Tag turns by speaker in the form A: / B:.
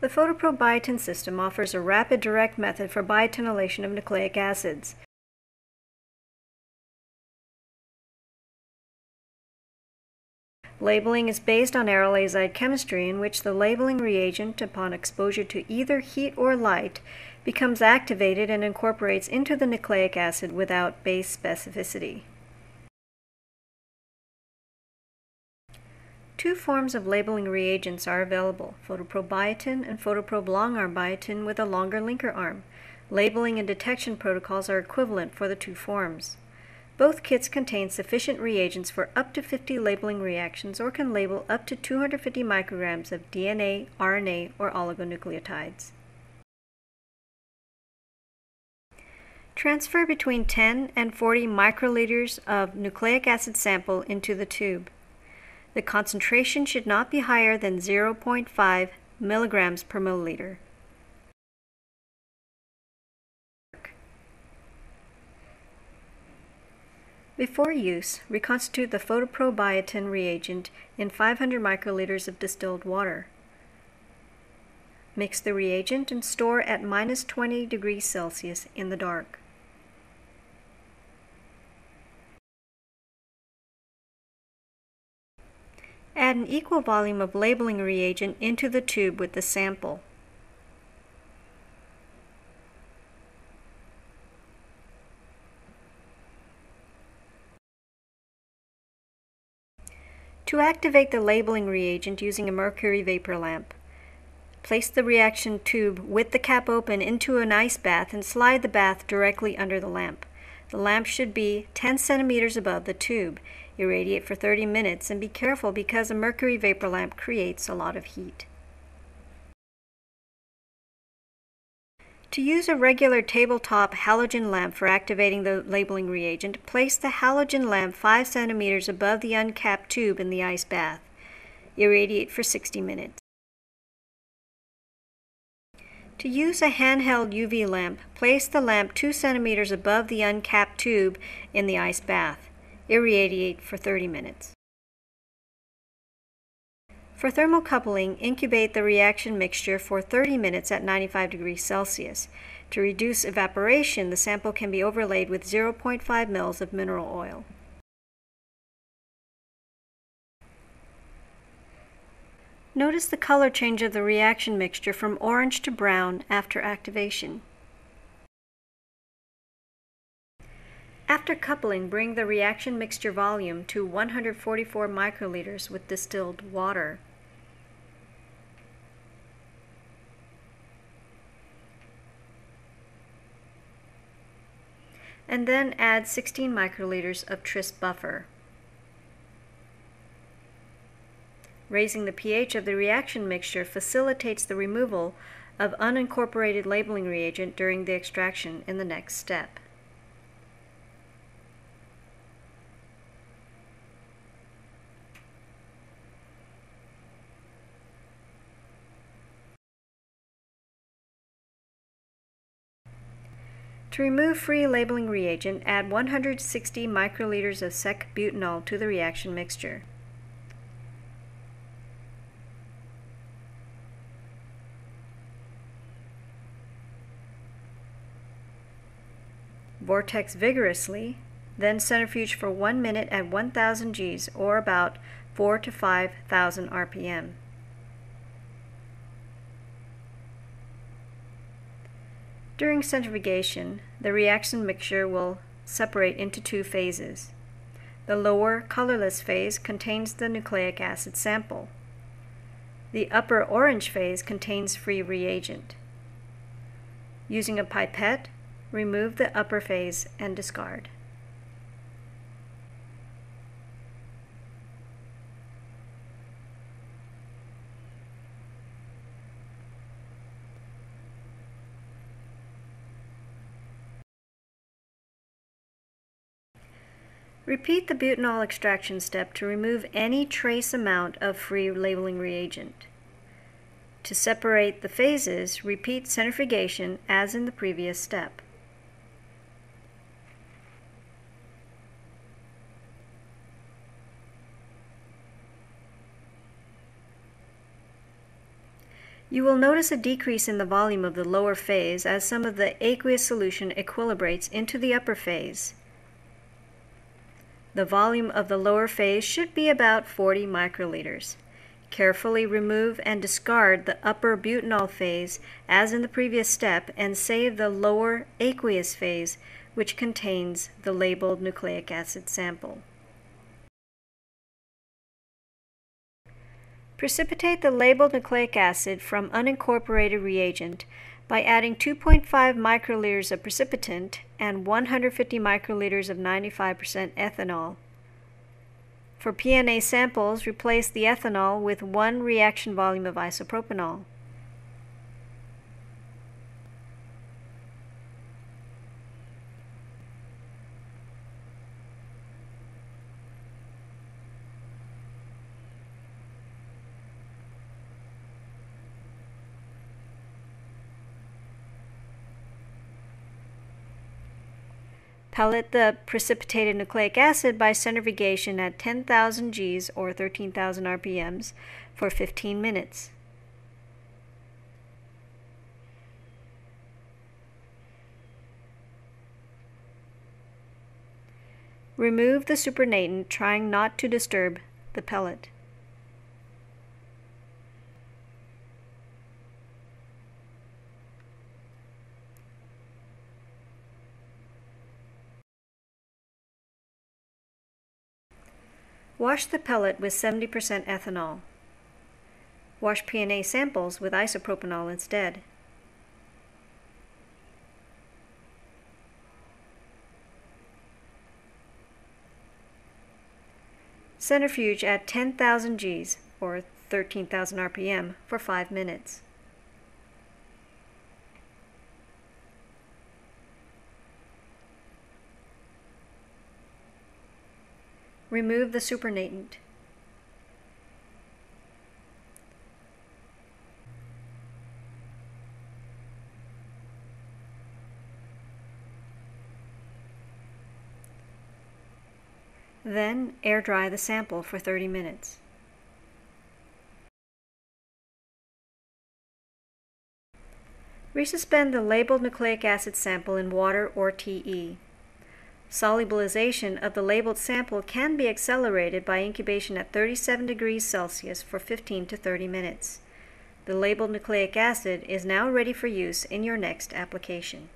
A: The PHOTOPROBE biotin system offers a rapid direct method for biotinylation of nucleic acids. Labeling is based on arylazide chemistry in which the labeling reagent, upon exposure to either heat or light, becomes activated and incorporates into the nucleic acid without base specificity. Two forms of labeling reagents are available, PHOTOPROBE-biotin and PHOTOPROBE-long-arm biotin with a longer linker arm. Labeling and detection protocols are equivalent for the two forms. Both kits contain sufficient reagents for up to 50 labeling reactions or can label up to 250 micrograms of DNA, RNA, or oligonucleotides. Transfer between 10 and 40 microliters of nucleic acid sample into the tube. The concentration should not be higher than 0.5 milligrams per milliliter. Before use, reconstitute the PHOTOPROBE-biotin reagent in 500 microliters of distilled water. Mix the reagent and store at minus 20 degrees Celsius in the dark. Add an equal volume of labeling reagent into the tube with the sample. To activate the labeling reagent using a mercury vapor lamp, place the reaction tube with the cap open into an ice bath and slide the bath directly under the lamp. The lamp should be 10 centimeters above the tube. Irradiate for 30 minutes and be careful because a mercury vapor lamp creates a lot of heat. To use a regular tabletop halogen lamp for activating the labeling reagent, place the halogen lamp 5 centimeters above the uncapped tube in the ice bath. Irradiate for 60 minutes. To use a handheld UV lamp, place the lamp 2 centimeters above the uncapped tube in the ice bath. Irradiate for 30 minutes. For thermocoupling, incubate the reaction mixture for 30 minutes at 95 degrees Celsius. To reduce evaporation, the sample can be overlaid with 0.5 mL of mineral oil. Notice the color change of the reaction mixture from orange to brown after activation. After coupling, bring the reaction mixture volume to 144 microliters with distilled water. And then add 16 microliters of tris buffer. Raising the pH of the reaction mixture facilitates the removal of unincorporated labeling reagent during the extraction in the next step. To remove free labeling reagent, add 160 microliters of sec butanol to the reaction mixture. Vortex vigorously, then centrifuge for 1 minute at 1000 Gs or about 4 to 5000 RPM. During centrifugation, the reaction mixture will separate into two phases. The lower colorless phase contains the nucleic acid sample. The upper orange phase contains free reagent. Using a pipette, remove the upper phase and discard. Repeat the butanol extraction step to remove any trace amount of free labeling reagent. To separate the phases, repeat centrifugation as in the previous step. You will notice a decrease in the volume of the lower phase as some of the aqueous solution equilibrates into the upper phase. The volume of the lower phase should be about 40 microliters. Carefully remove and discard the upper butanol phase as in the previous step and save the lower aqueous phase which contains the labeled nucleic acid sample. Precipitate the labeled nucleic acid from unincorporated reagent by adding 2.5 microliters of precipitant and 150 microliters of 95% ethanol. For PNA samples, replace the ethanol with one reaction volume of isopropanol. Pellet the precipitated nucleic acid by centrifugation at 10,000 Gs or 13,000 RPMs for 15 minutes. Remove the supernatant, trying not to disturb the pellet. Wash the pellet with 70% ethanol. Wash PNA samples with isopropanol instead. Centrifuge at 10,000 Gs, or 13,000 RPM, for 5 minutes. Remove the supernatant. Then air dry the sample for 30 minutes. Resuspend the labeled nucleic acid sample in water or TE. Solubilization of the labeled sample can be accelerated by incubation at 37 degrees Celsius for 15 to 30 minutes. The labeled nucleic acid is now ready for use in your next application.